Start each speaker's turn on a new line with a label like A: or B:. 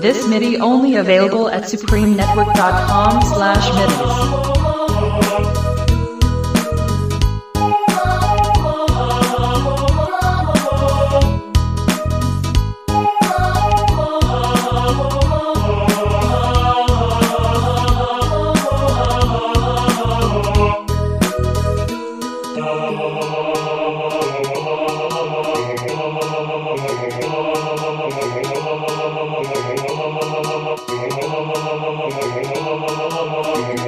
A: This MIDI only available at supremenetwork.com slash MIDIs.
B: Oh Thank you.